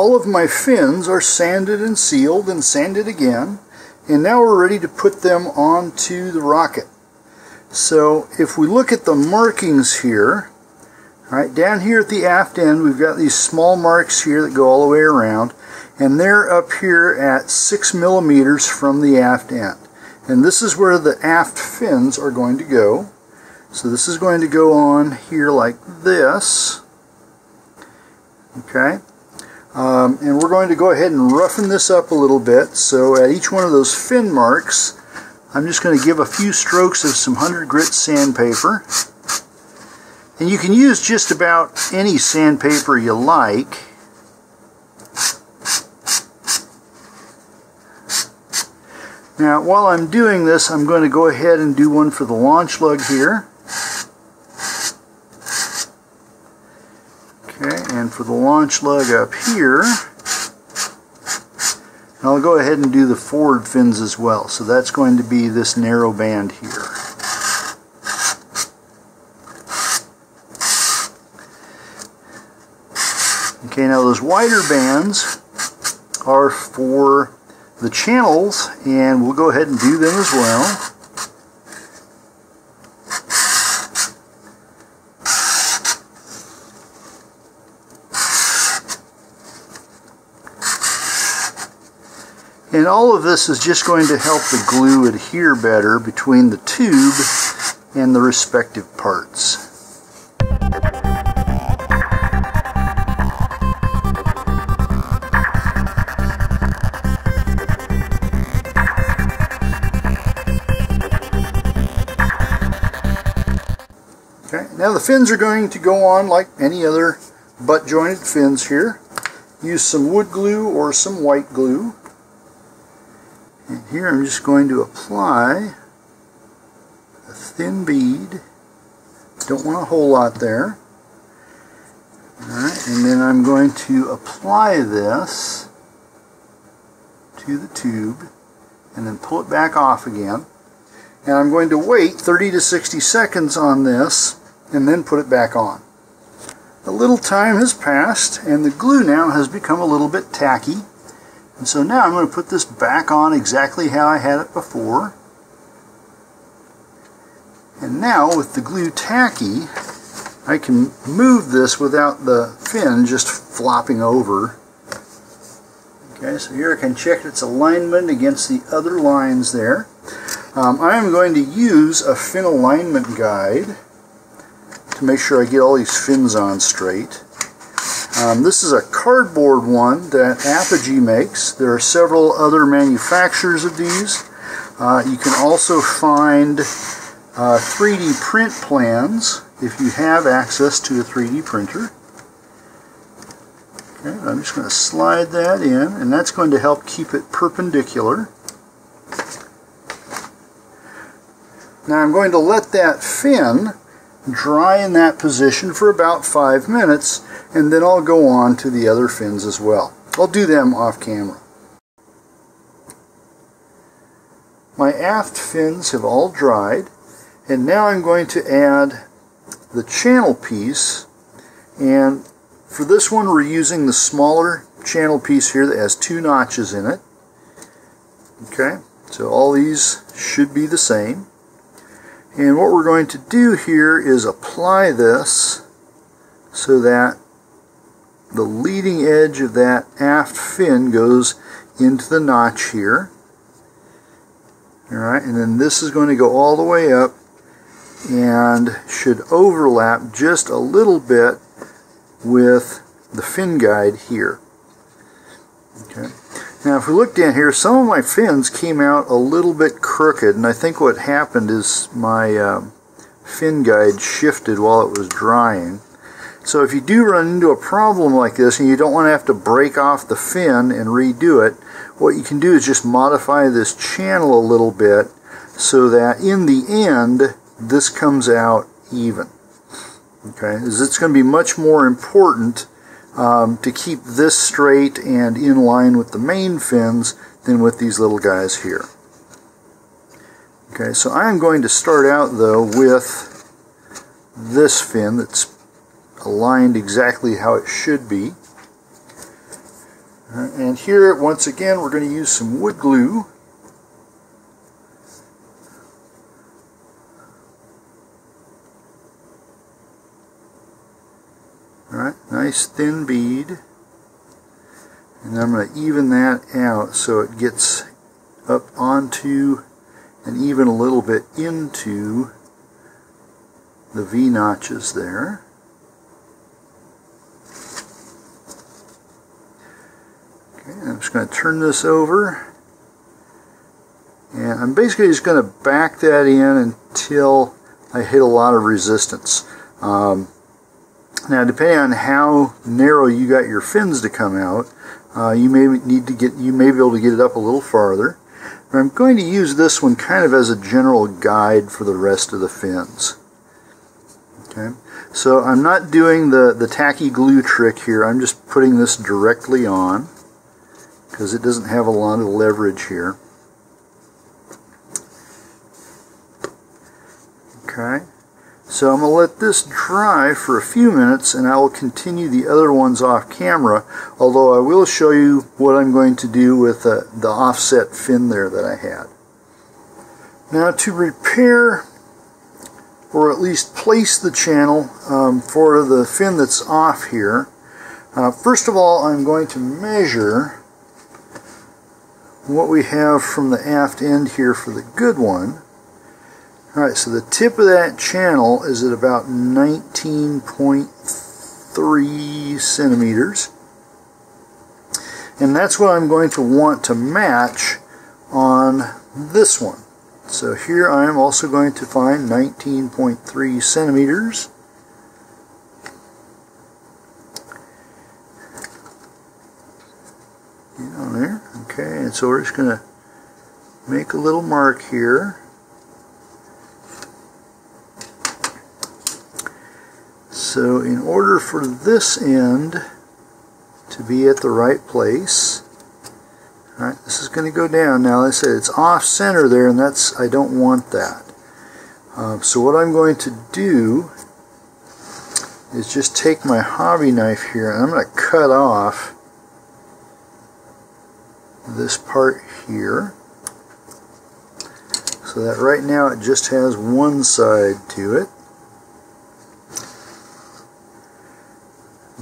all of my fins are sanded and sealed and sanded again and now we're ready to put them onto the rocket. So if we look at the markings here, right down here at the aft end we've got these small marks here that go all the way around and they're up here at 6 millimeters from the aft end. And this is where the aft fins are going to go. So this is going to go on here like this. Okay. Um, and we're going to go ahead and roughen this up a little bit. So at each one of those fin marks, I'm just going to give a few strokes of some 100 grit sandpaper. And you can use just about any sandpaper you like. Now, while I'm doing this, I'm going to go ahead and do one for the launch lug here. Okay, and for the launch lug up here, I'll go ahead and do the forward fins as well. So that's going to be this narrow band here. Okay, now those wider bands are for the channels, and we'll go ahead and do them as well. And all of this is just going to help the glue adhere better between the tube and the respective parts. Okay, now the fins are going to go on like any other butt jointed fins here. Use some wood glue or some white glue. And here I'm just going to apply a thin bead. Don't want a whole lot there. Alright, and then I'm going to apply this to the tube and then pull it back off again. And I'm going to wait 30 to 60 seconds on this and then put it back on. A little time has passed and the glue now has become a little bit tacky. And so now I'm going to put this back on exactly how I had it before. And now with the glue tacky, I can move this without the fin just flopping over. Okay, so here I can check its alignment against the other lines there. Um, I am going to use a fin alignment guide to make sure I get all these fins on straight. Um, this is a cardboard one that Apogee makes. There are several other manufacturers of these. Uh, you can also find uh, 3D print plans if you have access to a 3D printer. Okay, I'm just going to slide that in and that's going to help keep it perpendicular. Now I'm going to let that fin dry in that position for about five minutes and then I'll go on to the other fins as well. I'll do them off camera. My aft fins have all dried and now I'm going to add the channel piece and for this one we're using the smaller channel piece here that has two notches in it. Okay, so all these should be the same. And what we're going to do here is apply this so that the leading edge of that aft fin goes into the notch here. Alright, and then this is going to go all the way up and should overlap just a little bit with the fin guide here. Okay. Now if we look down here, some of my fins came out a little bit crooked and I think what happened is my um, fin guide shifted while it was drying. So if you do run into a problem like this and you don't want to have to break off the fin and redo it, what you can do is just modify this channel a little bit so that in the end this comes out even. Okay, it's going to be much more important um, to keep this straight and in line with the main fins than with these little guys here. Okay, so I'm going to start out though with this fin that's aligned exactly how it should be. and here, once again, we're going to use some wood glue. Alright, nice thin bead. And I'm going to even that out so it gets up onto and even a little bit into the V notches there. Okay, I'm just going to turn this over and I'm basically just going to back that in until I hit a lot of resistance. Um, now depending on how narrow you got your fins to come out, uh, you may need to get you may be able to get it up a little farther. But I'm going to use this one kind of as a general guide for the rest of the fins. Okay, so I'm not doing the, the tacky glue trick here. I'm just putting this directly on because it doesn't have a lot of leverage here. Okay, so I'm going to let this dry for a few minutes and I will continue the other ones off camera, although I will show you what I'm going to do with uh, the offset fin there that I had. Now to repair or at least place the channel um, for the fin that's off here. Uh, first of all, I'm going to measure what we have from the aft end here for the good one. Alright, so the tip of that channel is at about 19.3 centimeters. And that's what I'm going to want to match on this one. So here I am also going to find 19.3 centimeters. Get on there. Okay, and so we're just going to make a little mark here. So in order for this end to be at the right place, Alright, this is going to go down. Now, like I said, it's off center there, and that's, I don't want that. Uh, so what I'm going to do is just take my hobby knife here, and I'm going to cut off this part here. So that right now it just has one side to it.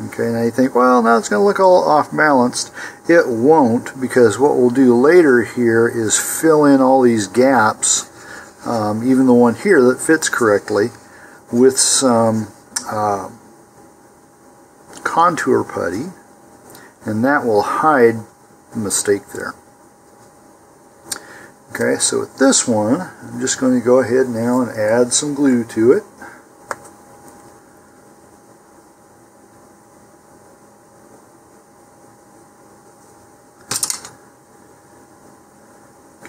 Okay, now you think, well, now it's going to look all off balanced. It won't, because what we'll do later here is fill in all these gaps, um, even the one here that fits correctly, with some uh, contour putty, and that will hide the mistake there. Okay, so with this one, I'm just going to go ahead now and add some glue to it.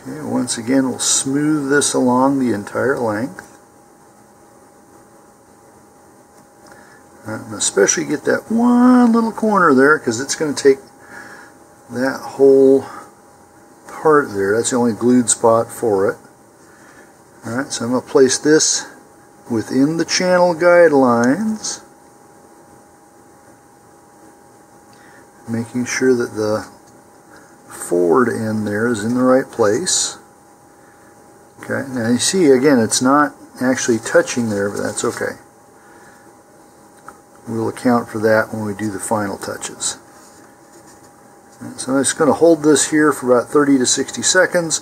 Okay, once again, we'll smooth this along the entire length. and especially get that one little corner there because it's going to take that whole part there. That's the only glued spot for it. Alright, so I'm going to place this within the channel guidelines. Making sure that the forward end there is in the right place. Okay, now you see again it's not actually touching there, but that's okay. We'll account for that when we do the final touches. So I'm just going to hold this here for about 30 to 60 seconds.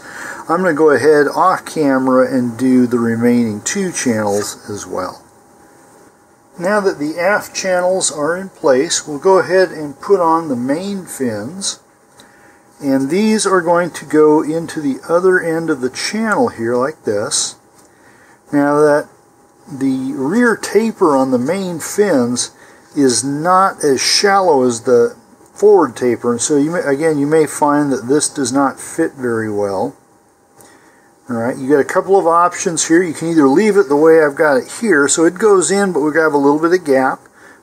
I'm going to go ahead off camera and do the remaining two channels as well. Now that the aft channels are in place, we'll go ahead and put on the main fins and these are going to go into the other end of the channel here like this. Now that the rear taper on the main fins is not as shallow as the forward taper and so you may, again you may find that this does not fit very well. Alright, you got a couple of options here. You can either leave it the way I've got it here, so it goes in, but we have a little bit of gap,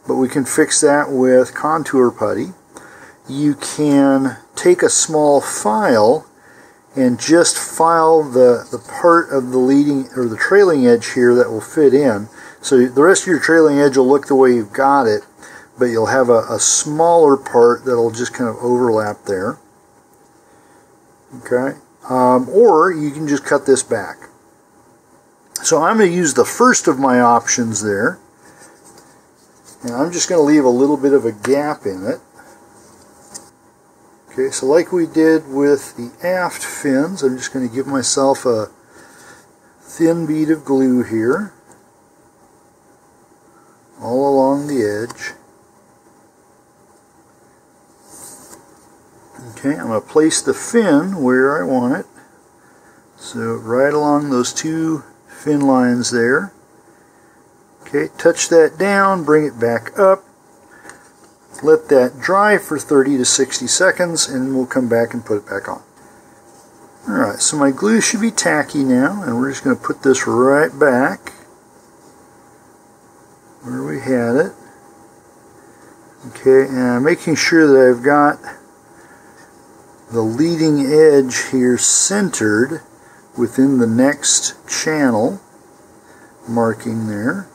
but we can fix that with contour putty you can take a small file and just file the, the part of the leading or the trailing edge here that will fit in. So the rest of your trailing edge will look the way you've got it, but you'll have a, a smaller part that'll just kind of overlap there. Okay, um, or you can just cut this back. So I'm going to use the first of my options there. And I'm just going to leave a little bit of a gap in it. Okay, so like we did with the aft fins, I'm just going to give myself a thin bead of glue here all along the edge. Okay, I'm going to place the fin where I want it. So right along those two fin lines there. Okay, touch that down, bring it back up. Let that dry for 30 to 60 seconds and we'll come back and put it back on. Alright, so my glue should be tacky now and we're just going to put this right back where we had it. Okay, and making sure that I've got the leading edge here centered within the next channel marking there.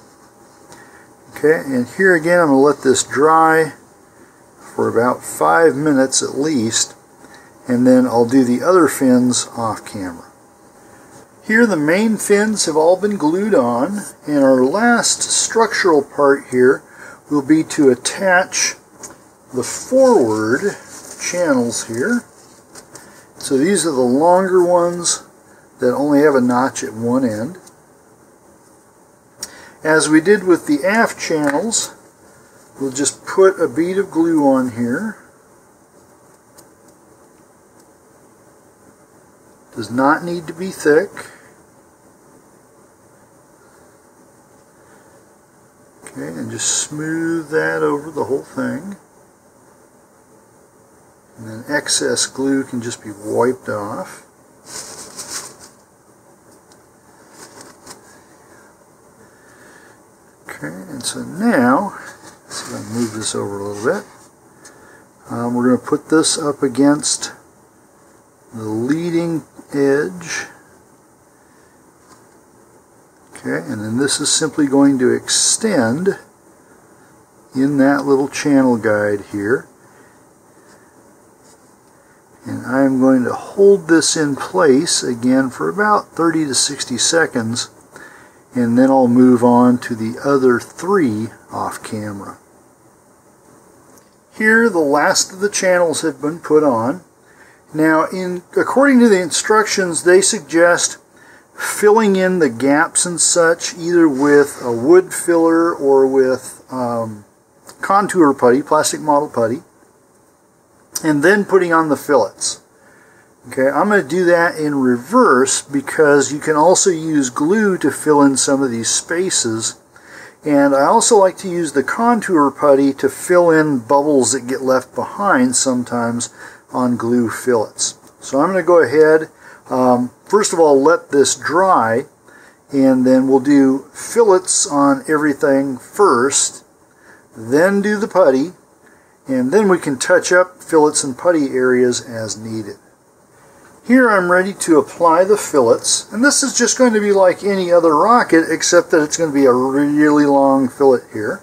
Okay, and here again I'm going to let this dry for about five minutes at least and then I'll do the other fins off camera. Here the main fins have all been glued on and our last structural part here will be to attach the forward channels here. So these are the longer ones that only have a notch at one end. As we did with the aft channels, we'll just put a bead of glue on here. Does not need to be thick. Okay, and just smooth that over the whole thing. And then excess glue can just be wiped off. Okay, and so now, see if I can move this over a little bit. Um, we're going to put this up against the leading edge. Okay, and then this is simply going to extend in that little channel guide here. And I'm going to hold this in place again for about 30 to 60 seconds and then I'll move on to the other three off camera. Here the last of the channels have been put on. Now in according to the instructions they suggest filling in the gaps and such either with a wood filler or with um, contour putty, plastic model putty, and then putting on the fillets. Okay, I'm going to do that in reverse because you can also use glue to fill in some of these spaces. And I also like to use the contour putty to fill in bubbles that get left behind sometimes on glue fillets. So I'm going to go ahead, um, first of all, let this dry, and then we'll do fillets on everything first, then do the putty, and then we can touch up fillets and putty areas as needed. Here I'm ready to apply the fillets, and this is just going to be like any other rocket except that it's going to be a really long fillet here.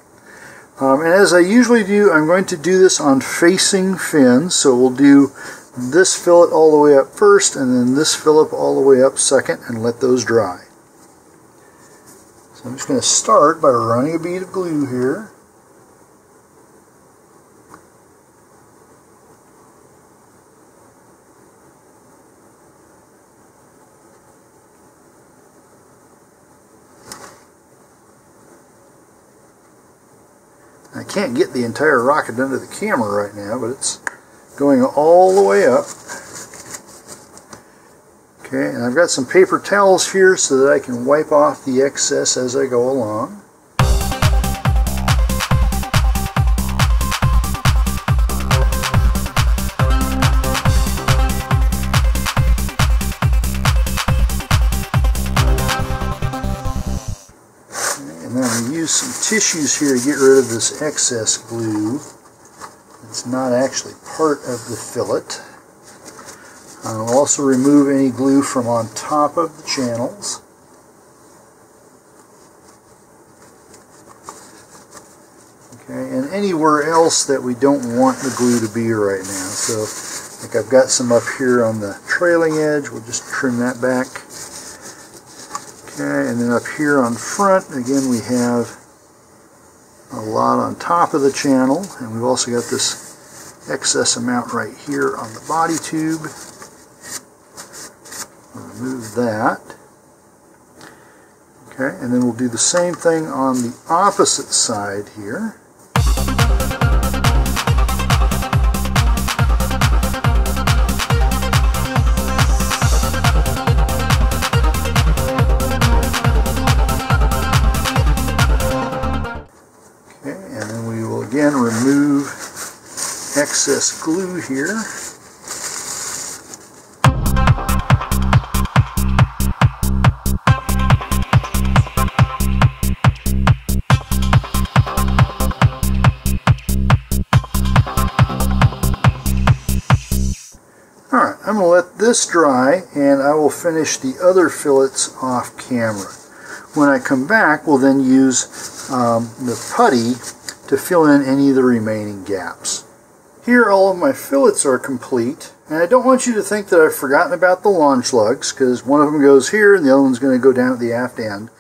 Um, and as I usually do, I'm going to do this on facing fins, so we'll do this fillet all the way up first, and then this fillet all the way up second, and let those dry. So I'm just going to start by running a bead of glue here. I can't get the entire rocket under the camera right now, but it's going all the way up. Okay, and I've got some paper towels here so that I can wipe off the excess as I go along. Tissues here to get rid of this excess glue. It's not actually part of the fillet. I'll also remove any glue from on top of the channels. Okay, and anywhere else that we don't want the glue to be right now. So, like I've got some up here on the trailing edge, we'll just trim that back. Okay, and then up here on front, again we have lot on top of the channel, and we've also got this excess amount right here on the body tube. Remove that. Okay, and then we'll do the same thing on the opposite side here. Excess glue here. Alright, I'm going to let this dry and I will finish the other fillets off camera. When I come back, we'll then use um, the putty to fill in any of the remaining gaps. Here all of my fillets are complete, and I don't want you to think that I've forgotten about the launch lugs, because one of them goes here and the other one's going to go down at the aft end.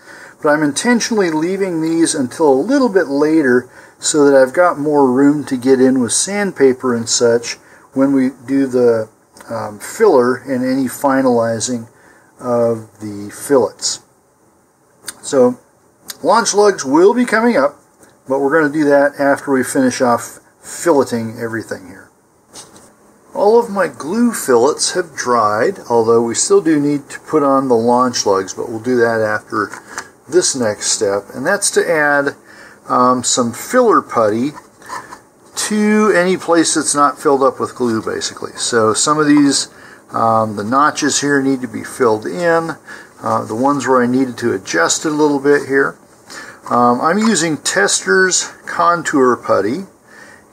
But I'm intentionally leaving these until a little bit later so that I've got more room to get in with sandpaper and such when we do the um, filler and any finalizing of the fillets. So launch lugs will be coming up. But we're going to do that after we finish off filleting everything here. All of my glue fillets have dried, although we still do need to put on the launch lugs, but we'll do that after this next step. And that's to add um, some filler putty to any place that's not filled up with glue, basically. So some of these, um, the notches here need to be filled in. Uh, the ones where I needed to adjust it a little bit here. Um, I'm using Testors Contour Putty,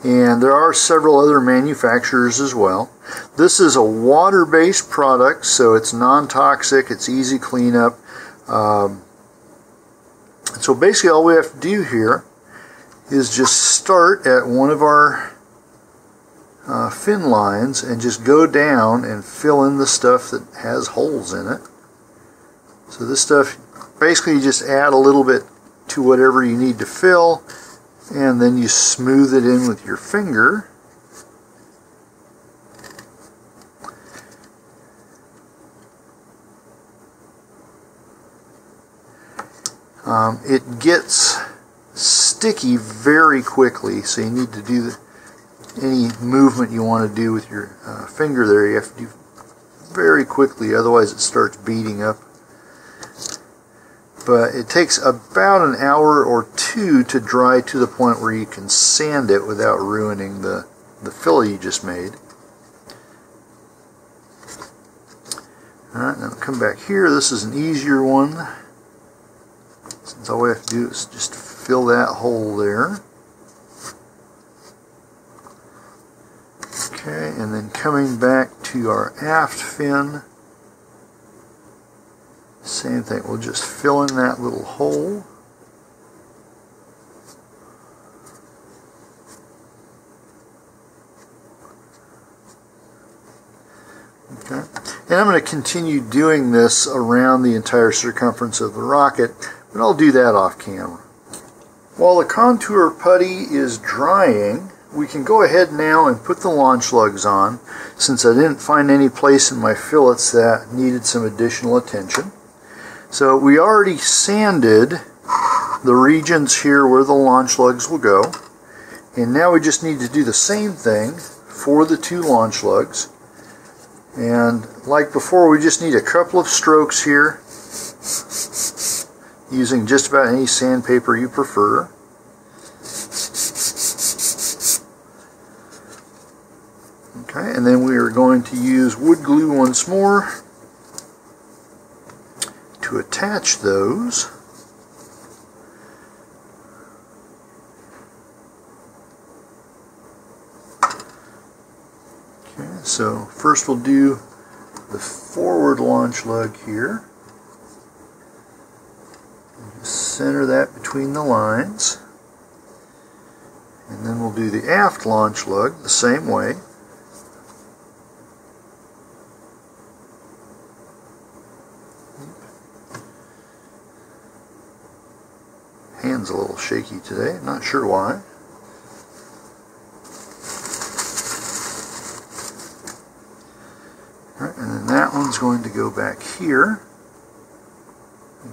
and there are several other manufacturers as well. This is a water-based product, so it's non-toxic, it's easy cleanup. Um, so basically all we have to do here is just start at one of our uh, fin lines and just go down and fill in the stuff that has holes in it. So this stuff, basically you just add a little bit to whatever you need to fill and then you smooth it in with your finger. Um, it gets sticky very quickly so you need to do the, any movement you want to do with your uh, finger there you have to do very quickly otherwise it starts beating up but it takes about an hour or two to dry to the point where you can sand it without ruining the, the fillet you just made. Alright, now come back here. This is an easier one. Since all we have to do is just fill that hole there. Okay, and then coming back to our aft fin. Same thing, we'll just fill in that little hole. Okay. And I'm going to continue doing this around the entire circumference of the rocket, but I'll do that off camera. While the contour putty is drying, we can go ahead now and put the launch lugs on, since I didn't find any place in my fillets that needed some additional attention. So we already sanded the regions here where the launch lugs will go. And now we just need to do the same thing for the two launch lugs. And like before, we just need a couple of strokes here using just about any sandpaper you prefer. Okay, and then we are going to use wood glue once more to attach those. Okay, so first we'll do the forward launch lug here. Center that between the lines. And then we'll do the aft launch lug the same way. Hand's a little shaky today, not sure why. Right, and then that one's going to go back here.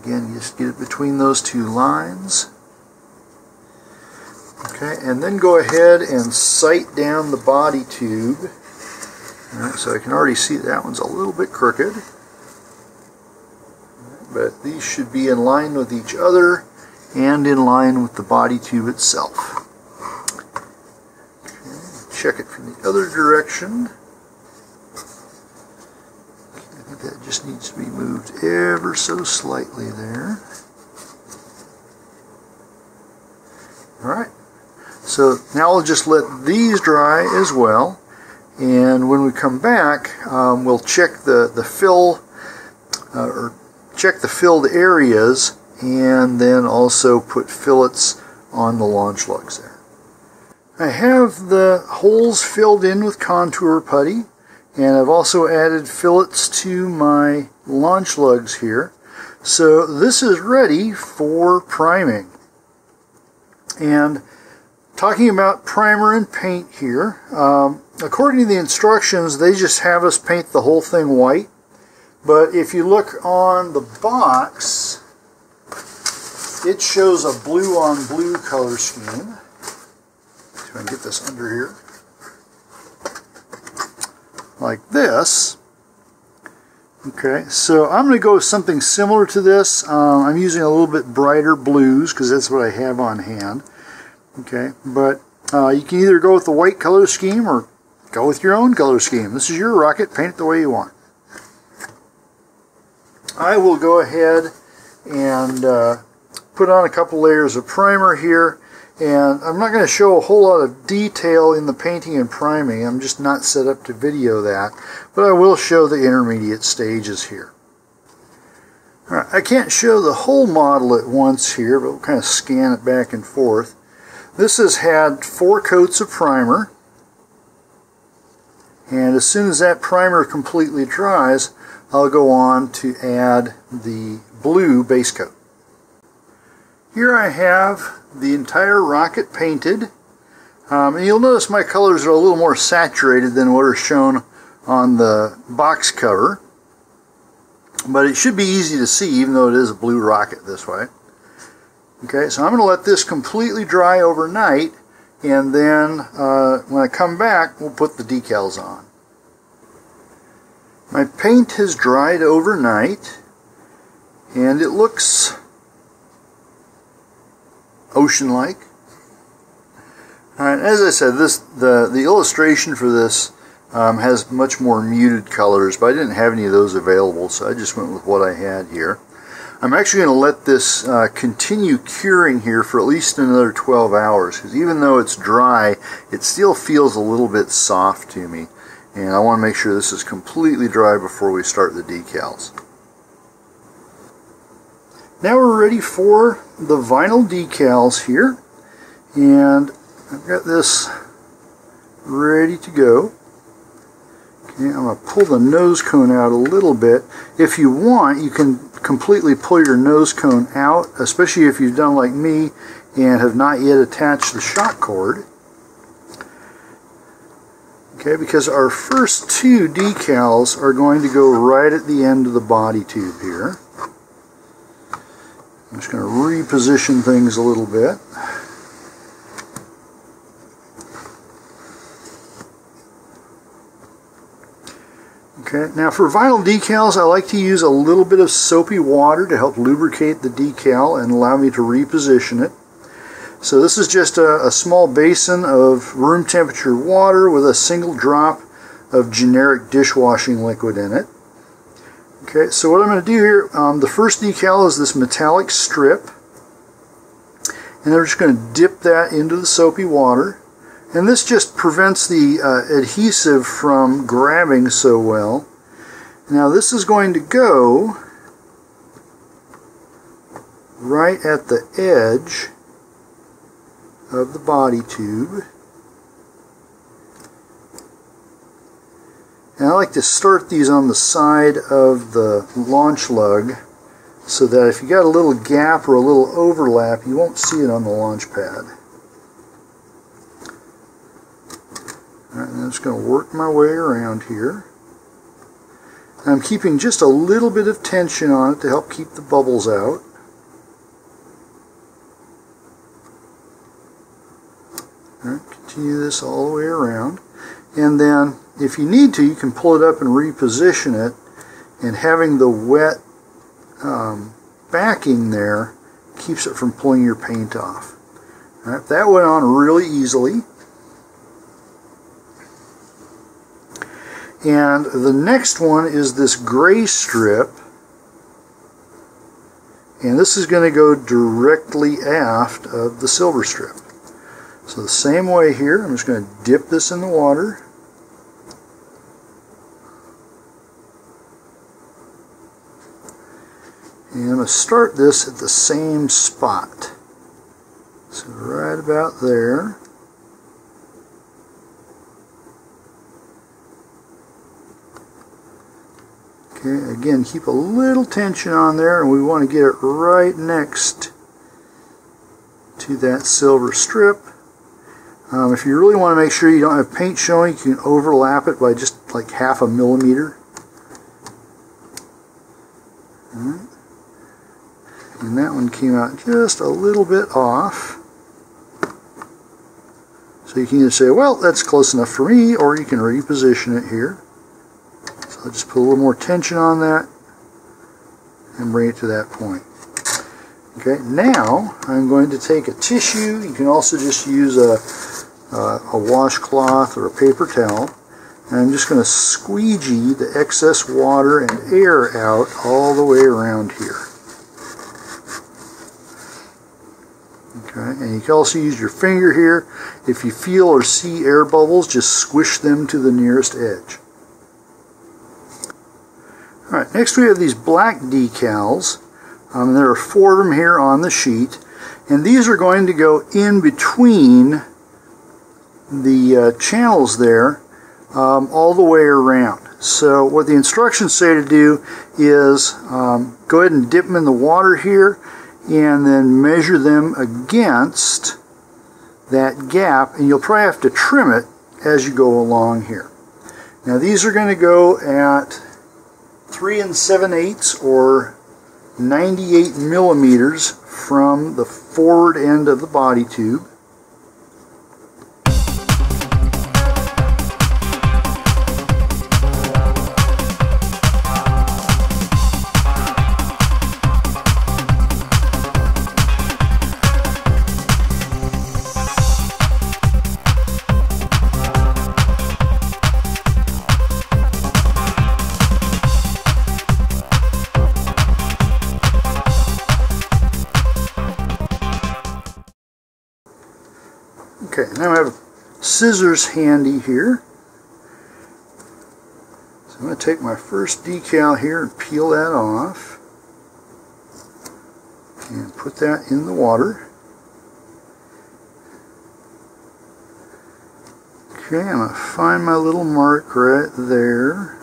Again, just get it between those two lines. Okay, and then go ahead and sight down the body tube. Alright, so I can already see that one's a little bit crooked. But these should be in line with each other and in line with the body tube itself. Okay, check it from the other direction. I think that just needs to be moved ever so slightly there. Alright, so now we'll just let these dry as well. And when we come back, um, we'll check the, the fill, uh, or check the filled areas, and then also put fillets on the launch lugs there. I have the holes filled in with contour putty, and I've also added fillets to my launch lugs here. So this is ready for priming. And talking about primer and paint here, um, according to the instructions, they just have us paint the whole thing white. But if you look on the box, it shows a blue on blue color scheme. See if I can get this under here. Like this. Okay, so I'm going to go with something similar to this. Um, I'm using a little bit brighter blues because that's what I have on hand. Okay, but uh, you can either go with the white color scheme or go with your own color scheme. This is your rocket, paint it the way you want. I will go ahead and uh, put on a couple layers of primer here and I'm not going to show a whole lot of detail in the painting and priming. I'm just not set up to video that. But I will show the intermediate stages here. Right, I can't show the whole model at once here, but we'll kind of scan it back and forth. This has had four coats of primer. And as soon as that primer completely dries, I'll go on to add the blue base coat. Here I have the entire rocket painted. Um, and you'll notice my colors are a little more saturated than what are shown on the box cover. But it should be easy to see even though it is a blue rocket this way. Okay, so I'm going to let this completely dry overnight and then uh, when I come back we'll put the decals on. My paint has dried overnight and it looks ocean-like. Alright, as I said, this the, the illustration for this um, has much more muted colors, but I didn't have any of those available, so I just went with what I had here. I'm actually going to let this uh, continue curing here for at least another 12 hours, because even though it's dry, it still feels a little bit soft to me. And I want to make sure this is completely dry before we start the decals. Now we're ready for the vinyl decals here. And I've got this ready to go. Okay, I'm going to pull the nose cone out a little bit. If you want, you can completely pull your nose cone out, especially if you've done like me and have not yet attached the shock cord. Okay, because our first two decals are going to go right at the end of the body tube here. I'm just going to reposition things a little bit. Okay, now for vinyl decals, I like to use a little bit of soapy water to help lubricate the decal and allow me to reposition it. So this is just a, a small basin of room temperature water with a single drop of generic dishwashing liquid in it. Okay, so what I'm going to do here, um, the first decal is this metallic strip. And I'm just going to dip that into the soapy water. And this just prevents the uh, adhesive from grabbing so well. Now this is going to go right at the edge of the body tube. I like to start these on the side of the launch lug so that if you got a little gap or a little overlap, you won't see it on the launch pad. Alright, I'm just going to work my way around here. I'm keeping just a little bit of tension on it to help keep the bubbles out. Alright, continue this all the way around. And then, if you need to, you can pull it up and reposition it. And having the wet um, backing there keeps it from pulling your paint off. Alright, that went on really easily. And the next one is this gray strip. And this is going to go directly aft of the silver strip. So the same way here, I'm just going to dip this in the water. And I'm going to start this at the same spot. So right about there. Okay, again, keep a little tension on there, and we want to get it right next to that silver strip. Um, if you really want to make sure you don't have paint showing, you can overlap it by just like half a millimeter. Right. And that one came out just a little bit off. So you can either say, well, that's close enough for me, or you can reposition it here. So I'll just put a little more tension on that and bring it to that point. Okay, now I'm going to take a tissue. You can also just use a, a washcloth or a paper towel. And I'm just going to squeegee the excess water and air out all the way around here. Okay, and you can also use your finger here. If you feel or see air bubbles, just squish them to the nearest edge. Alright, next we have these black decals. Um, there are four of them here on the sheet. And these are going to go in between the uh, channels there um, all the way around. So what the instructions say to do is um, go ahead and dip them in the water here and then measure them against that gap and you'll probably have to trim it as you go along here. Now these are going to go at 3 and 7 eighths or 98 millimeters from the forward end of the body tube. Scissors handy here. So I'm going to take my first decal here and peel that off. And put that in the water. Okay, I'm going to find my little mark right there.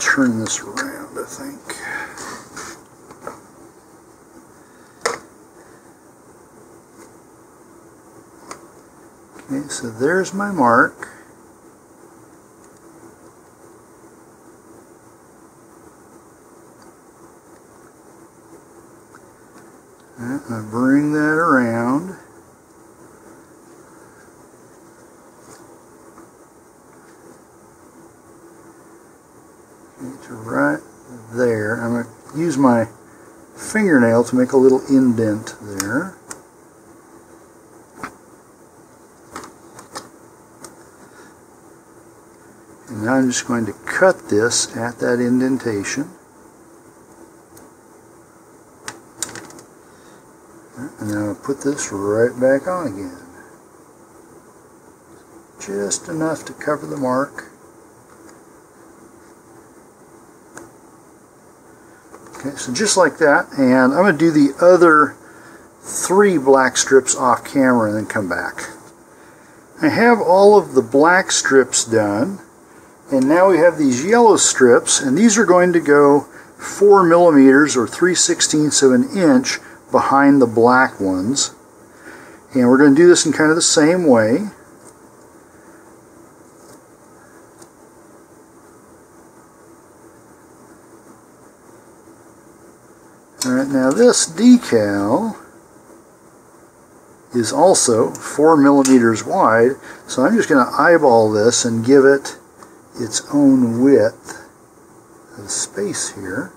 turn this around, I think. Okay, so there's my mark. I bring that around. to right there. I'm going to use my fingernail to make a little indent there. And now I'm just going to cut this at that indentation. And then I'll put this right back on again. Just enough to cover the mark. Okay, so just like that, and I'm going to do the other three black strips off camera and then come back. I have all of the black strips done and now we have these yellow strips and these are going to go 4 millimeters or 3 sixteenths of an inch behind the black ones. And we're going to do this in kind of the same way. Alright, now this decal is also 4 millimeters wide, so I'm just going to eyeball this and give it its own width of space here.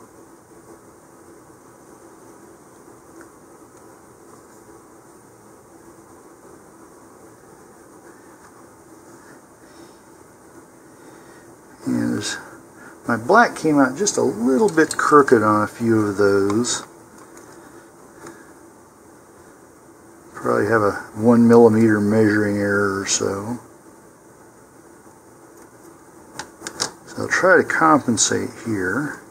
And my black came out just a little bit crooked on a few of those. Probably have a one millimeter measuring error or so. I'll try to compensate here.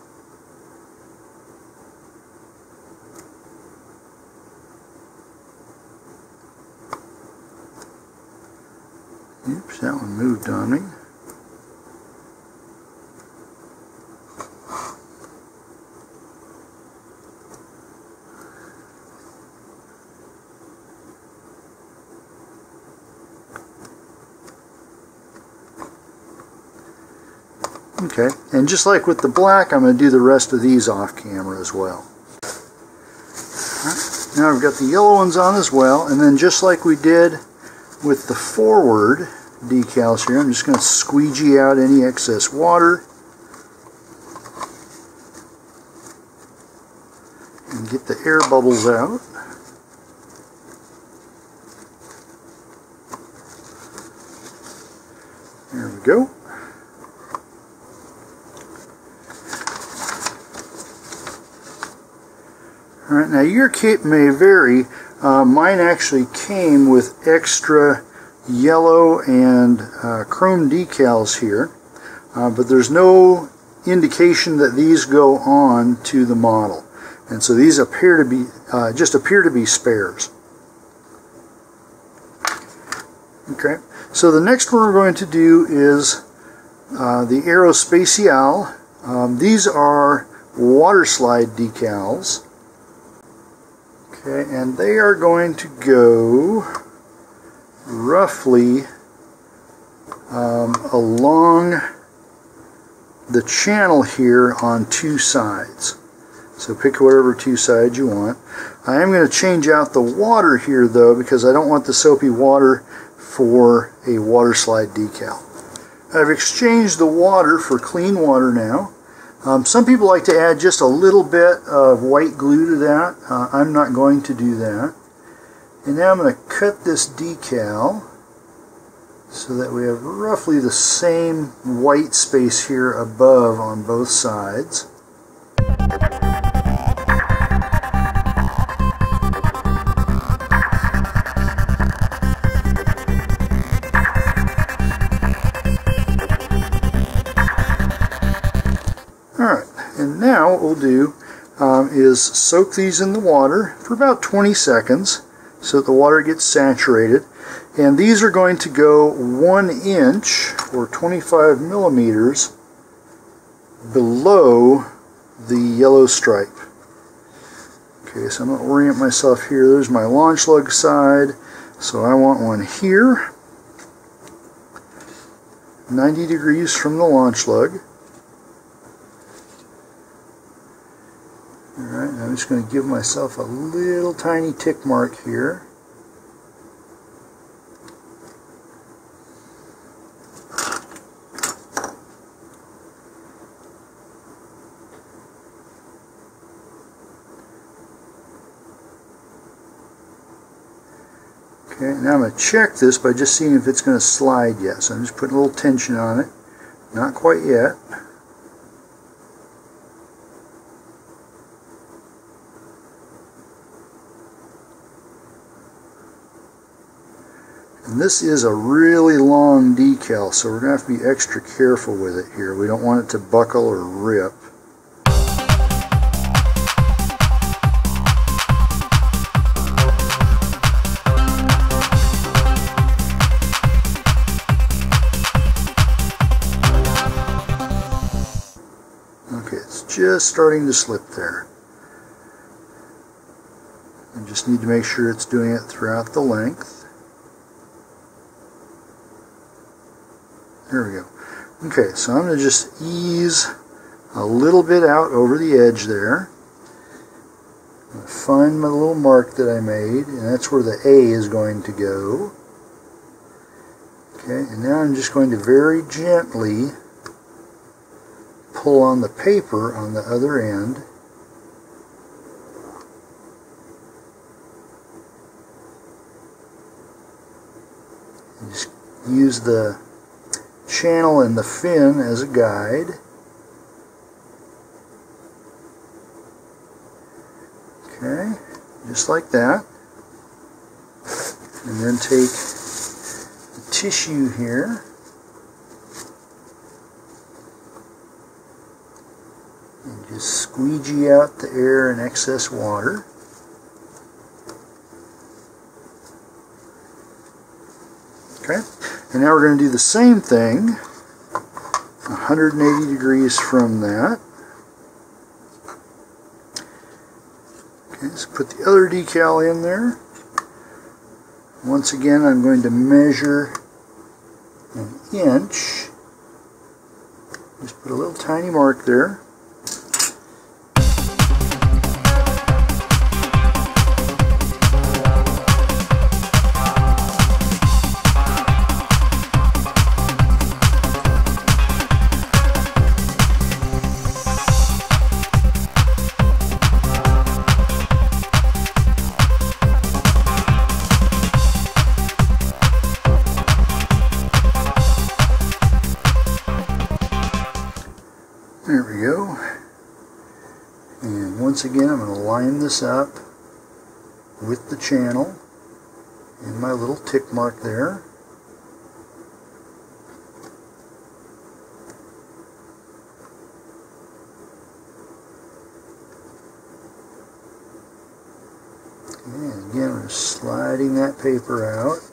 Oops, that one moved on me. Okay, and just like with the black, I'm going to do the rest of these off camera as well. Right, now I've got the yellow ones on as well, and then just like we did with the forward decals here, I'm just going to squeegee out any excess water and get the air bubbles out. There we go. Alright, now your kit may vary. Uh, mine actually came with extra yellow and uh, chrome decals here, uh, but there's no indication that these go on to the model. And so these appear to be, uh, just appear to be spares. Okay, so the next one we're going to do is uh, the Aerospatiale. Um, these are water slide decals. Okay, and they are going to go roughly um, along the channel here on two sides. So pick whatever two sides you want. I am going to change out the water here though because I don't want the soapy water for a water slide decal. I've exchanged the water for clean water now. Um, some people like to add just a little bit of white glue to that. Uh, I'm not going to do that. And now I'm going to cut this decal so that we have roughly the same white space here above on both sides. Now what we'll do um, is soak these in the water for about 20 seconds so that the water gets saturated. And these are going to go one inch or 25 millimeters below the yellow stripe. Okay, so I'm going to orient myself here. There's my launch lug side. So I want one here, 90 degrees from the launch lug. Alright, I'm just going to give myself a little tiny tick mark here. Okay, now I'm going to check this by just seeing if it's going to slide yet. So I'm just putting a little tension on it. Not quite yet. And this is a really long decal, so we're going to have to be extra careful with it here. We don't want it to buckle or rip. Okay, it's just starting to slip there. I just need to make sure it's doing it throughout the length. There we go. Okay, so I'm going to just ease a little bit out over the edge there. Find my little mark that I made, and that's where the A is going to go. Okay, and now I'm just going to very gently pull on the paper on the other end. Just use the channel and the fin as a guide. Okay, just like that. And then take the tissue here. And just squeegee out the air and excess water. Okay, and now we're going to do the same thing 180 degrees from that. Okay, let's put the other decal in there. Once again, I'm going to measure an inch. Just put a little tiny mark there. There line this up with the channel and my little tick mark there. And again, we're sliding that paper out.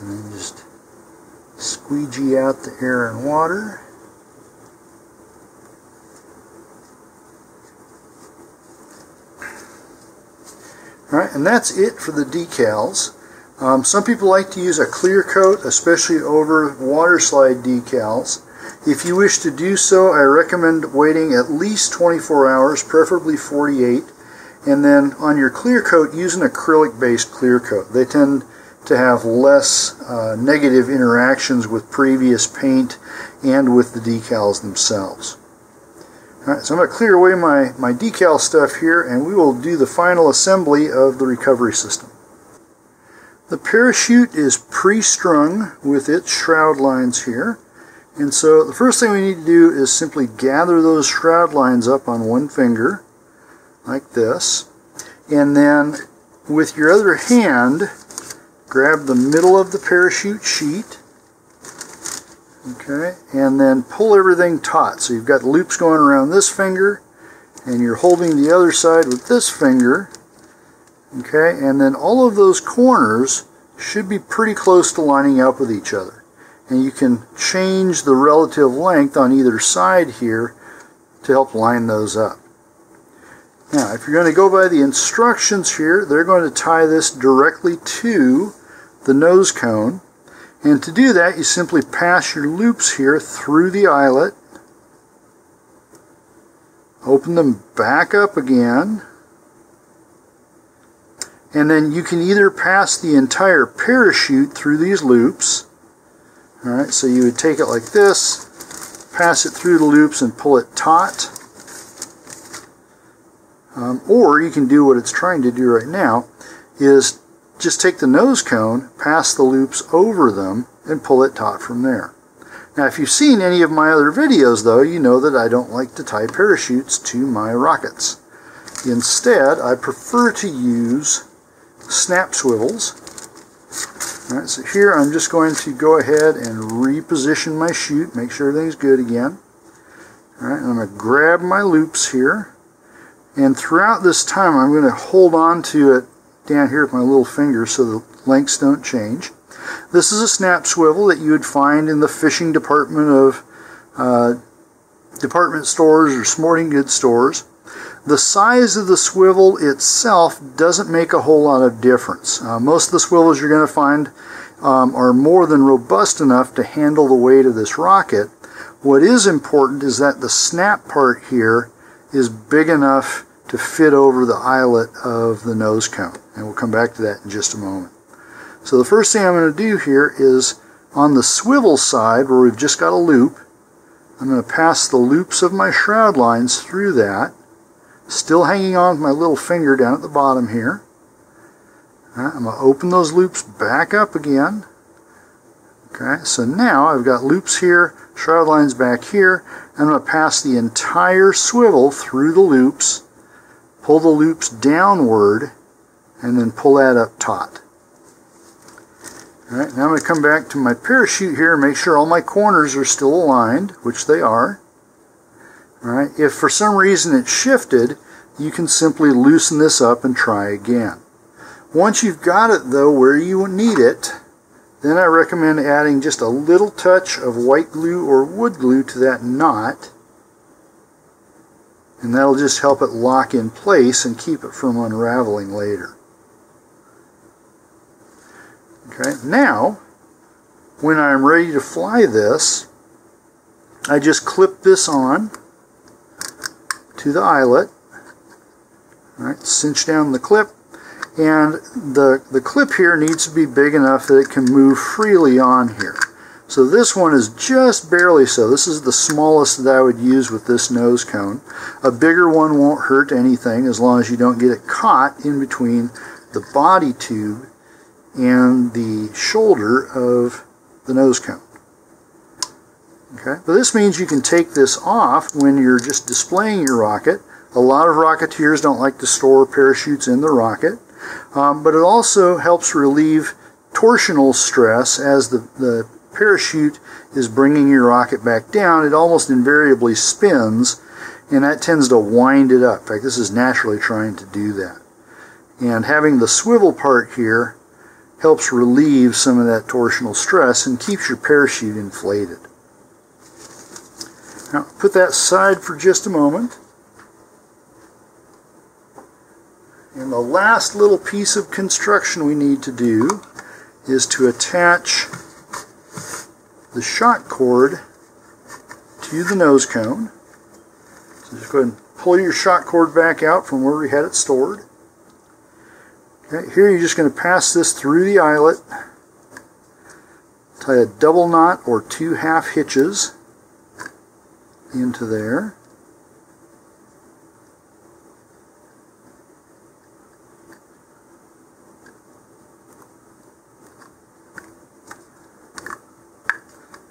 and then just squeegee out the air and water. Alright, and that's it for the decals. Um, some people like to use a clear coat, especially over water slide decals. If you wish to do so, I recommend waiting at least 24 hours, preferably 48, and then on your clear coat, use an acrylic-based clear coat. They tend to have less uh, negative interactions with previous paint and with the decals themselves. Alright, so I'm going to clear away my, my decal stuff here and we will do the final assembly of the recovery system. The parachute is pre-strung with its shroud lines here. And so the first thing we need to do is simply gather those shroud lines up on one finger, like this. And then with your other hand, grab the middle of the parachute sheet okay and then pull everything taut. So you've got loops going around this finger and you're holding the other side with this finger okay and then all of those corners should be pretty close to lining up with each other. And you can change the relative length on either side here to help line those up. Now, if you're going to go by the instructions here, they're going to tie this directly to the nose cone. And to do that, you simply pass your loops here through the eyelet, open them back up again, and then you can either pass the entire parachute through these loops. Alright, so you would take it like this, pass it through the loops and pull it taut um, or you can do what it's trying to do right now, is just take the nose cone, pass the loops over them, and pull it taut from there. Now if you've seen any of my other videos though, you know that I don't like to tie parachutes to my rockets. Instead, I prefer to use snap swivels. Alright, so here I'm just going to go ahead and reposition my chute, make sure everything's good again. Alright, I'm going to grab my loops here, and throughout this time, I'm going to hold on to it down here with my little finger so the lengths don't change. This is a snap swivel that you would find in the fishing department of uh, department stores or sporting goods stores. The size of the swivel itself doesn't make a whole lot of difference. Uh, most of the swivels you're going to find um, are more than robust enough to handle the weight of this rocket. What is important is that the snap part here is big enough to fit over the eyelet of the nose cone. And we'll come back to that in just a moment. So the first thing I'm going to do here is on the swivel side where we've just got a loop, I'm going to pass the loops of my shroud lines through that, still hanging on with my little finger down at the bottom here. Right, I'm going to open those loops back up again. Okay, so now I've got loops here, shroud lines back here. I'm going to pass the entire swivel through the loops, pull the loops downward, and then pull that up taut. Alright, now I'm going to come back to my parachute here and make sure all my corners are still aligned, which they are. Alright, if for some reason it shifted, you can simply loosen this up and try again. Once you've got it though where you need it, then I recommend adding just a little touch of white glue or wood glue to that knot. And that'll just help it lock in place and keep it from unraveling later. Okay, now, when I'm ready to fly this, I just clip this on to the eyelet. All right, cinch down the clip, and the, the clip here needs to be big enough that it can move freely on here. So this one is just barely so. This is the smallest that I would use with this nose cone. A bigger one won't hurt anything as long as you don't get it caught in between the body tube and the shoulder of the nose cone. Okay, but this means you can take this off when you're just displaying your rocket. A lot of rocketeers don't like to store parachutes in the rocket, um, but it also helps relieve torsional stress as the, the parachute is bringing your rocket back down. It almost invariably spins, and that tends to wind it up. In fact, this is naturally trying to do that. And having the swivel part here helps relieve some of that torsional stress and keeps your parachute inflated. Now, put that aside for just a moment. And the last little piece of construction we need to do is to attach the shock cord to the nose cone. So just go ahead and pull your shock cord back out from where we had it stored. Here you're just going to pass this through the eyelet, tie a double knot or two half hitches into there.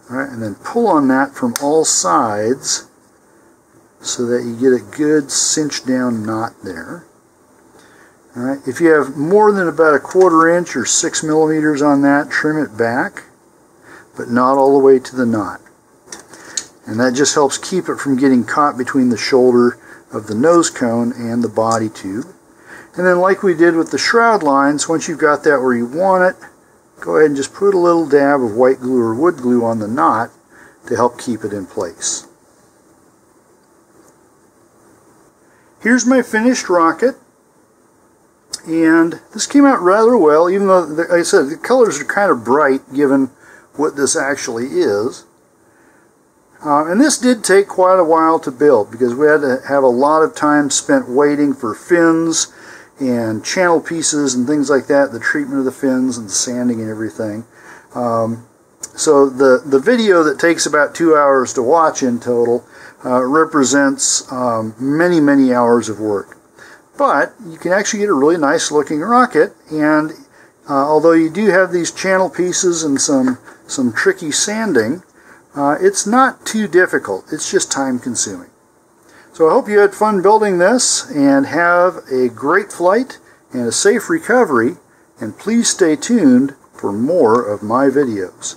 Alright, and then pull on that from all sides so that you get a good cinch down knot there. Alright, if you have more than about a quarter inch or six millimeters on that, trim it back, but not all the way to the knot. And that just helps keep it from getting caught between the shoulder of the nose cone and the body tube. And then like we did with the shroud lines, once you've got that where you want it, go ahead and just put a little dab of white glue or wood glue on the knot to help keep it in place. Here's my finished rocket and this came out rather well even though like I said the colors are kind of bright given what this actually is. Uh, and this did take quite a while to build because we had to have a lot of time spent waiting for fins and channel pieces and things like that the treatment of the fins and the sanding and everything. Um, so the the video that takes about two hours to watch in total uh, represents um, many many hours of work but you can actually get a really nice looking rocket and uh, although you do have these channel pieces and some some tricky sanding uh, it's not too difficult. It's just time consuming. So I hope you had fun building this and have a great flight and a safe recovery and please stay tuned for more of my videos